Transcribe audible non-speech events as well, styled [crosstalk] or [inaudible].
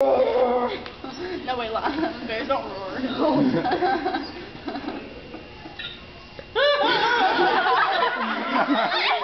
no, way, la! Bears don't roar. [laughs] No. [laughs]